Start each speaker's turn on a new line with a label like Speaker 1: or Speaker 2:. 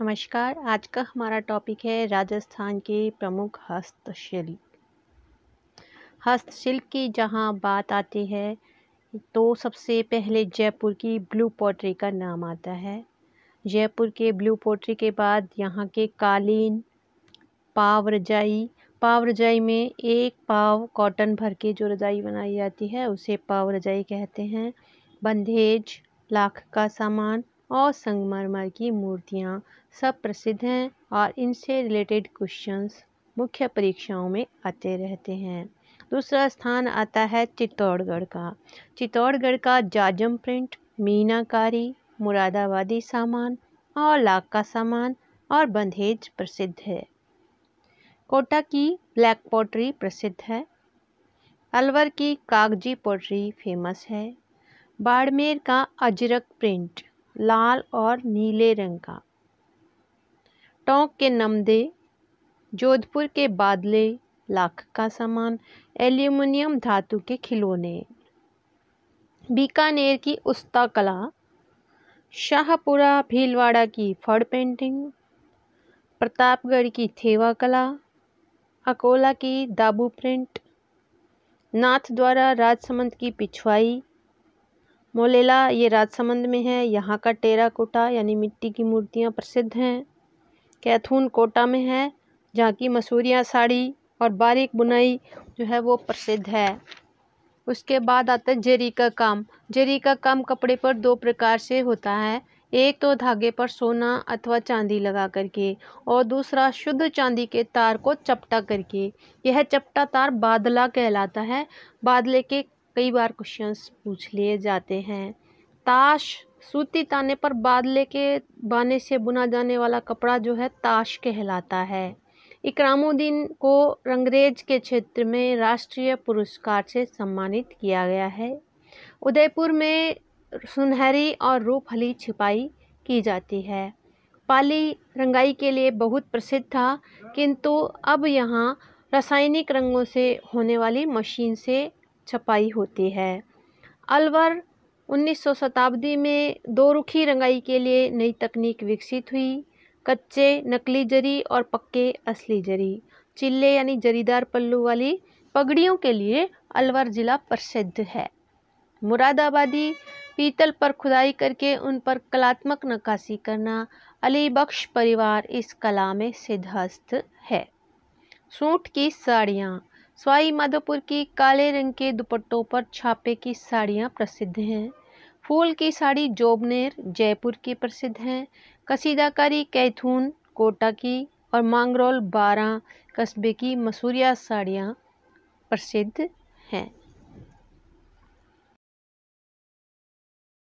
Speaker 1: नमस्कार। आज का हमारा टॉपिक है राजस्थान के प्रमुख हस्तशिल्प। हस्तशिल्प की जहाँ बात आती है तो सबसे पहले जयपुर की ब्लू पॉटरी का नाम आता है। जयपुर के ब्लू पॉटरी के बाद यहाँ के कालीन पाव रजाई पाव रजाई में एक पाव कॉटन भर के जो रजाई बनाई जाती है, उसे पाव रजाई कहते हैं। बंधेज, लाख का सामान और संगमरमर की मूर्तियाँ सब प्रसिद्ध हैं और इनसे रिलेटेड क्वेश्चंस मुख्य परीक्षाओं में आते रहते हैं। दूसरा स्थान आता है चित्तौड़गढ़ का। चित्तौड़गढ़ का जाजम प्रिंट मीनाकारी, मुरादाबादी सामान और लाख का सामान और बंधेज प्रसिद्ध है। कोटा की ब्लैक पोट्री प्रसिद्ध है। अलवर की कागज़ी पोट्री फ़ेमस है। बाड़मेर का अजरक प्रिंट लाल और नीले रंग का। टोंक के नमदे, जोधपुर के बादले, लाख का सामान, एल्यूमिनियम धातु के खिलौने। बीकानेर की उस्ता कला, शाहपुरा भीलवाड़ा की फड़ पेंटिंग प्रतापगढ़ की थेवा कला, अकोला की दाबू प्रिंट नाथ द्वारा राजसमंद की पिछवाई मोलेला, ये राजसमंद में है। यहाँ का टेरा कोटा, यानी मिट्टी की मूर्तियाँ प्रसिद्ध हैं। कैथून कोटा में है, जहाँ की मसूरिया, साड़ी और बारीक बुनाई जो है वो प्रसिद्ध है। उसके बाद आता है जरी का काम। जरी का काम कपड़े पर दो प्रकार से होता है। एक तो धागे पर सोना अथवा चांदी लगा करके और दूसरा शुद्ध चांदी के तार को चपटा करके। यह चपटा तार बादला कहलाता है। बादले के कई बार क्वेश्चंस पूछ लिए जाते हैं। ताश सूती ताने पर बादले के बाने से बुना जाने वाला कपड़ा जो है ताश कहलाता है। इकरामुद्दीन को रंगरेज के क्षेत्र में राष्ट्रीय पुरस्कार से सम्मानित किया गया है। उदयपुर में सुनहरी और रूपहली छिपाई की जाती है। पाली रंगाई के लिए बहुत प्रसिद्ध था, किंतु अब यहाँ रासायनिक रंगों से होने वाली मशीन से छपाई होती है। अलवर 1900 शताब्दी में दो रुखी रंगाई के लिए नई तकनीक विकसित हुई, कच्चे, नकली जरी और पक्के असली जरी। चिल्ले यानी जरीदार पल्लू वाली पगड़ियों के लिए अलवर ज़िला प्रसिद्ध है। मुरादाबादी पीतल पर खुदाई करके उन पर कलात्मक नक्काशी करना अली बख्श परिवार इस कला में सिद्धस्त है। सूट की साड़ियाँ सवाई माधोपुर की काले रंग के दुपट्टों पर छापे की साड़ियाँ प्रसिद्ध हैं। फूल की साड़ी जोबनेर, जयपुर की प्रसिद्ध हैं। कसीदाकारी कैथून, कोटा की और मांगरोल बारह कस्बे की मसूरिया साड़ियाँ प्रसिद्ध हैं।